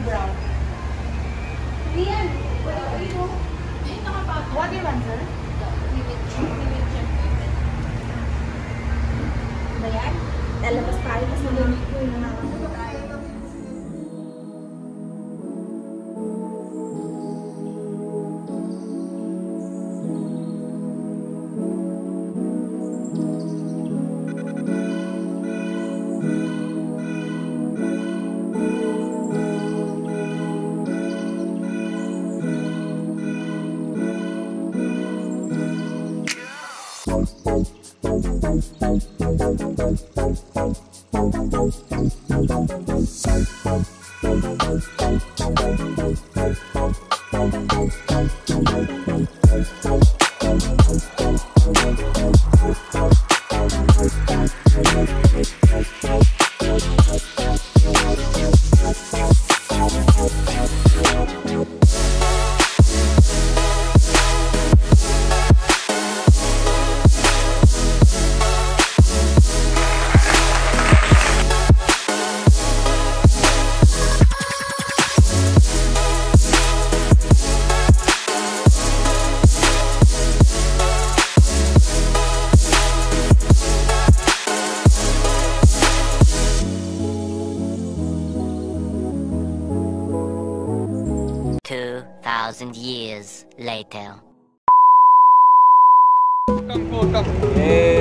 yung brown. Rian, what do you What do you want, sir? Ano ba yan? Lalabas tayo, mas malamig ko yung nanakasok. Tayo. Thousand years later. Come, come. Excuse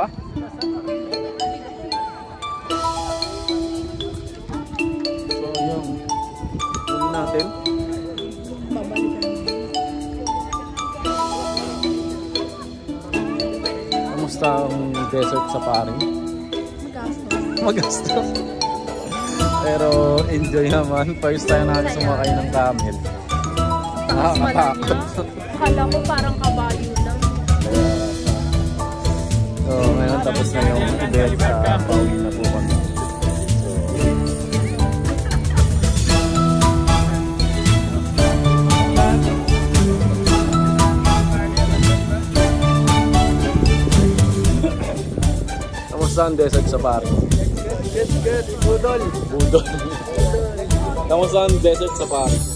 Pa? So, yun. Huli natin. Kamusta ang desert safari? Magastos. Pero enjoy naman. First time natin sumakay ng camel. Nakakatakot. Akala ko parang kabayo. So, ngayon tapos na yung event sa pauwi na po kami. So, Kamusta ang desert safari? Good, good. Budol. Budol. Kamusta ang desert safari?